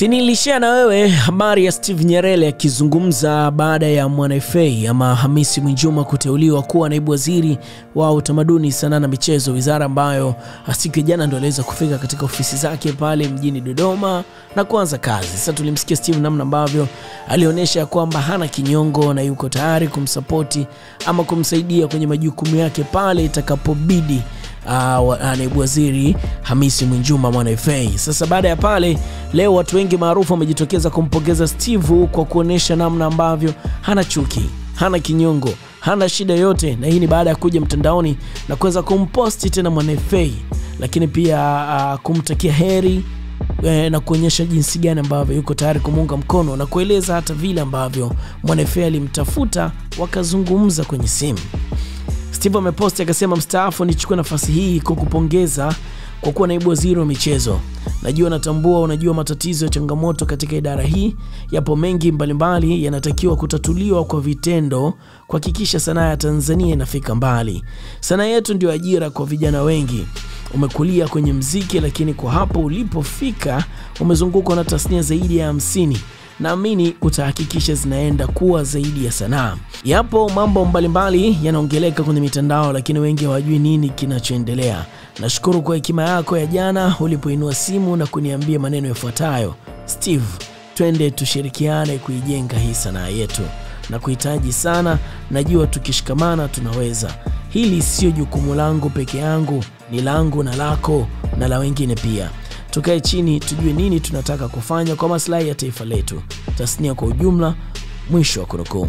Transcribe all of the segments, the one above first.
Sinilishia na wewe habari ya Steve Nyerere akizungumza baada ya MwanaFA ama Hamisi Mwinjuma kuteuliwa kuwa naibu waziri wa utamaduni, sanaa na michezo, wizara ambayo siku ya jana ndo aliweza kufika katika ofisi zake pale mjini Dodoma na kuanza kazi. Sasa tulimsikia Steve namna ambavyo alionyesha kwamba hana kinyongo na yuko tayari kumsapoti ama kumsaidia kwenye majukumu yake pale itakapobidi. Uh, naibu waziri Hamisi Mwinjuma Mwana-FA. Sasa baada ya pale, leo watu wengi maarufu wamejitokeza kumpongeza Steve kwa kuonyesha namna ambavyo hana chuki, hana kinyongo, hana shida yote, na hii ni baada ya kuja mtandaoni na kuweza kumposti tena Mwana-FA, lakini pia uh, kumtakia heri e, na kuonyesha jinsi gani ambavyo yuko tayari kumuunga mkono na kueleza hata vile ambavyo Mwana-FA alimtafuta wakazungumza kwenye simu. Steve ameposti akasema, mstaafu, nichukue nafasi hii kukupongeza kwa kuwa naibu waziri wa michezo. Najua natambua, unajua matatizo ya changamoto katika idara hii yapo mengi mbalimbali, yanatakiwa kutatuliwa kwa vitendo, kuhakikisha sanaa ya Tanzania inafika mbali. Sanaa yetu ndio ajira kwa vijana wengi. Umekulia kwenye mziki, lakini kwa hapo ulipofika umezungukwa na tasnia zaidi ya hamsini naamini utahakikisha zinaenda kuwa zaidi ya sanaa. Yapo mambo mbalimbali yanaongeleka kwenye mitandao, lakini wengi hawajui nini kinachoendelea. Nashukuru kwa hekima yako ya jana ulipoinua simu na kuniambia maneno yafuatayo: Steve, twende tushirikiane kuijenga hii sanaa yetu na kuhitaji sana. Najua tukishikamana tunaweza. Hili sio jukumu langu peke yangu, ni langu na lako na la wengine pia. Tukae chini tujue nini tunataka kufanya kwa maslahi ya taifa letu, tasnia kwa ujumla. Mwisho wa kunukuu.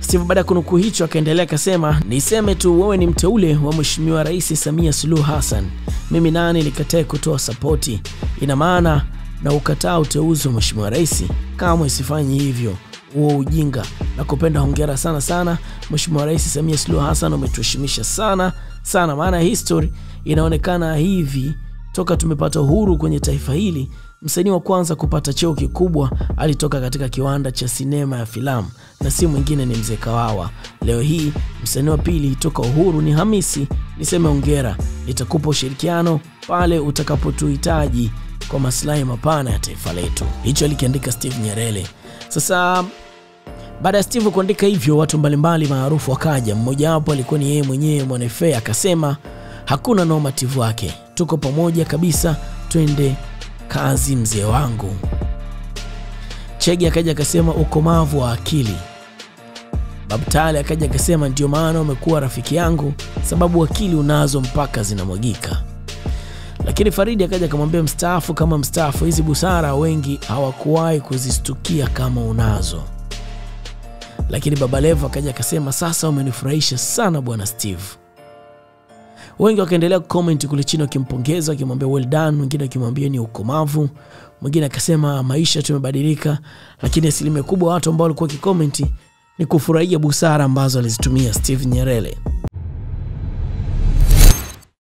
Steve baada ya kunukuu hicho akaendelea akasema, niseme tu wewe ni mteule wa Mheshimiwa Rais Samia Suluhu Hassan. Mimi nani nikatae kutoa sapoti? Ina maana na ukataa uteuzi wa Mheshimiwa Rais? Kamwe sifanyi hivyo, huo ujinga na kupenda. Hongera sana sana Mheshimiwa Rais Samia Suluhu Hassan, umetuheshimisha sana sana, maana history inaonekana hivi toka tumepata uhuru kwenye taifa hili, msanii wa kwanza kupata cheo kikubwa alitoka katika kiwanda cha sinema ya filamu na si mwingine ni Mzee Kawawa. Leo hii msanii wa pili toka uhuru ni Hamisi. Niseme ongera, nitakupa ushirikiano pale utakapotuhitaji kwa maslahi mapana ya taifa letu. Hicho alikiandika Steve Nyerere. Sasa baada ya Steve kuandika hivyo, watu mbalimbali maarufu wakaja. Mmojawapo alikuwa ni yeye mwenyewe Mwana-FA, akasema hakuna normative wake tuko pamoja kabisa, twende kazi mzee wangu. Chege akaja akasema ukomavu wa akili. Babtale akaja akasema ndio maana umekuwa rafiki yangu, sababu akili unazo mpaka zinamwagika. Lakini Faridi akaja akamwambia mstaafu kama mstaafu, hizi busara wengi hawakuwahi kuzistukia kama unazo. Lakini Baba Levo akaja akasema sasa umenifurahisha sana bwana Steve. Wengi wakaendelea kucomment kule chini wakimpongeza, wakimwambia well done, wengine wakimwambia ni ukomavu, mwingine akasema maisha tumebadilika. Lakini asilimia kubwa watu ambao walikuwa wakikomenti ni kufurahia busara ambazo alizitumia Steve Nyerere.